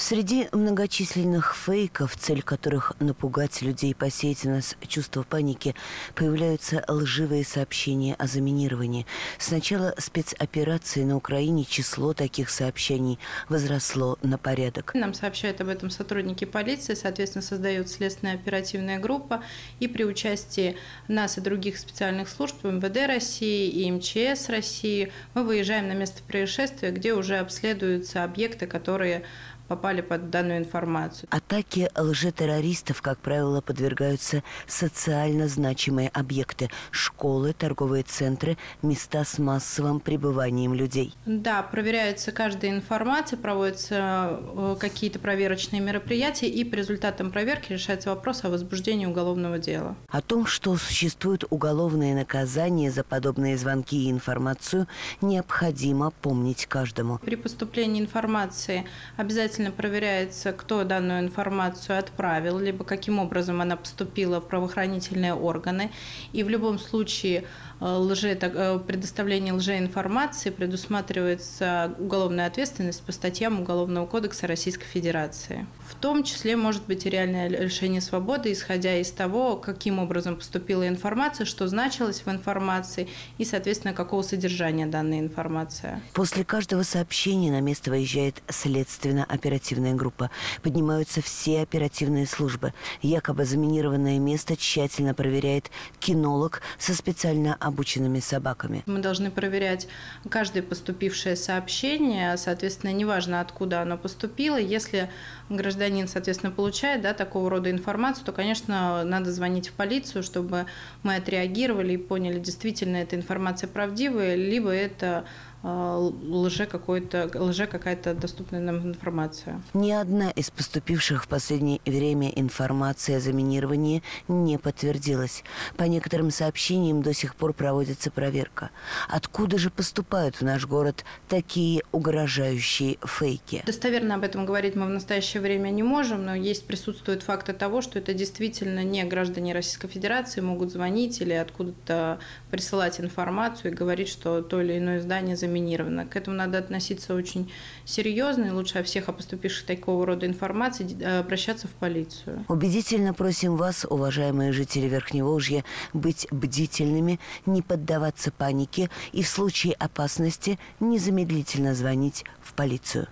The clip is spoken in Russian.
Среди многочисленных фейков, цель которых напугать людей, посеять у нас чувство паники, появляются лживые сообщения о заминировании. С начала спецоперации на Украине число таких сообщений возросло на порядок. Нам сообщают об этом сотрудники полиции, соответственно, создают следственная оперативная группа, и при участии нас и других специальных служб МВД России и МЧС России мы выезжаем на место происшествия, где уже обследуются объекты, которые попали под данную информацию. Атаки лжетеррористов, как правило, подвергаются социально значимые объекты – школы, торговые центры, места с массовым пребыванием людей. Да, проверяется каждая информация, проводятся э, какие-то проверочные мероприятия, и по результатам проверки решается вопрос о возбуждении уголовного дела. О том, что существует уголовное наказание за подобные звонки и информацию, необходимо помнить каждому. При поступлении информации обязательно обязательно проверяется, кто данную информацию отправил, либо каким образом она поступила в правоохранительные органы. И в любом случае э, лже, э, предоставление лжеинформации предусматривается уголовная ответственность по статьям Уголовного кодекса Российской Федерации. В том числе может быть и реальное лишение свободы, исходя из того, каким образом поступила информация, что значилось в информации и, соответственно, какого содержания данная информация. После каждого сообщения на место выезжает следственно-оперативная оперативная группа. Поднимаются все оперативные службы. Якобы заминированное место тщательно проверяет кинолог со специально обученными собаками. Мы должны проверять каждое поступившее сообщение, соответственно, неважно, откуда оно поступило. Если гражданин, соответственно, получает да, такого рода информацию, то, конечно, надо звонить в полицию, чтобы мы отреагировали и поняли, действительно эта информация правдивая, либо это лже какой-то лже какая-то доступная нам информация. Ни одна из поступивших в последнее время информации о заминировании не подтвердилась. По некоторым сообщениям до сих пор проводится проверка. Откуда же поступают в наш город такие угрожающие фейки? Достоверно об этом говорить мы в настоящее время не можем, но есть присутствуют факты того, что это действительно не граждане Российской Федерации могут звонить или откуда-то присылать информацию и говорить, что то или иное здание заминировано заминировано. К этому надо относиться очень серьезно, и лучше о всех о поступивших такого рода информации э, обращаться в полицию. Убедительно просим вас, уважаемые жители Верхневолжья, быть бдительными, не поддаваться панике и в случае опасности незамедлительно звонить в полицию.